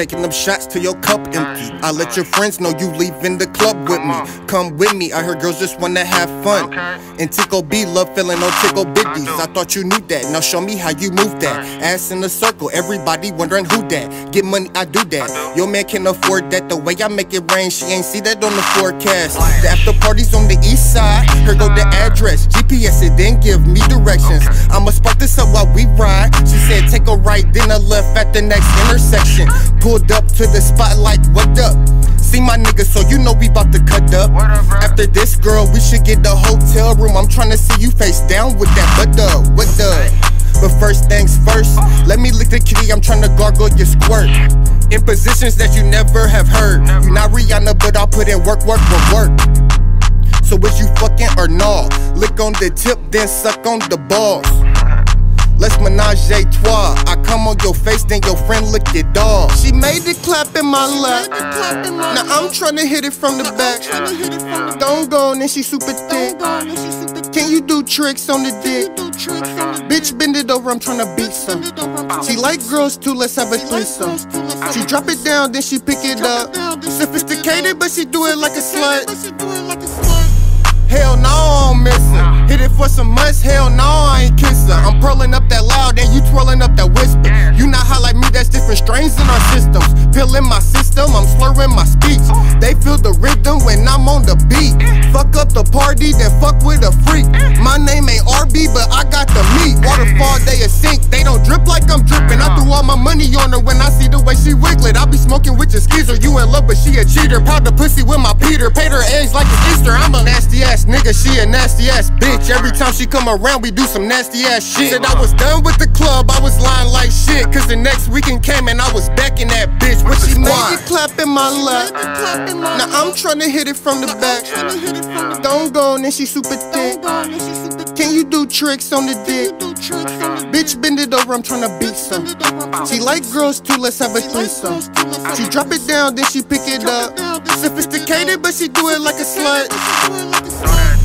taking them shots till your cup empty. I let your friends know you leaving the club with me. Come with me, I heard girls just wanna have fun. And Tiko B love feeling on Tickle Biddies. I thought you knew that, now show me how you move that. Ass in a circle, everybody wondering who that. Get money, I do that. Your man can afford that. The way I make it rain, she ain't see that on the forecast. The after party's on the east side, here go the address. GPS, it then give me directions. Right, then a left at the next intersection. Pulled up to the spotlight, what up? See my niggas, so you know we bout to cut up. After this, girl, we should get the hotel room. I'm tryna see you face down with that. What up? What up? But first things first, let me lick the kitty. I'm tryna gargle your squirt. In positions that you never have heard. You not Rihanna, but I'll put in work, work, work, work. So is you fucking or no? Lick on the tip, then suck on the balls. Let's menage a trois. I come on your face, then your friend lick your dog. She made it clap in my lap. Now I'm tryna hit it from the back. Don't go, and then she super thick. Can you do tricks on the dick? Bitch, bend it over, I'm tryna beat some. She like girls too, let's have a threesome. She drop it down, then she pick it up. Sophisticated, but she do it like a slut. Hell no, I don't miss her. Hit it for some months, hell no, I ain't kiss the rhythm when I'm on the beat. Fuck up the party, then fuck with a freak. My name ain't RB, but I got the meat. Money on her when I see the way she wiggle. I be smoking with your skeezer, you in love, but she a cheater. Pound the pussy with my Peter, paid her eggs like it's Easter. I'm a nasty ass nigga, she a nasty ass bitch. Every time she come around, we do some nasty ass shit. Said I was done with the club, I was lying like shit. Cause the next weekend came and I was back in that bitch with she made it clap in my lap. Now I'm tryna hit it from the back. Don't go, and then she super thick. Can you do tricks on the dick? Bitch, bend it over, I'm tryna beat some. She like girls too, let's have a threesome. She drop it down, then she pick it up. Sophisticated, but she do it like a slut.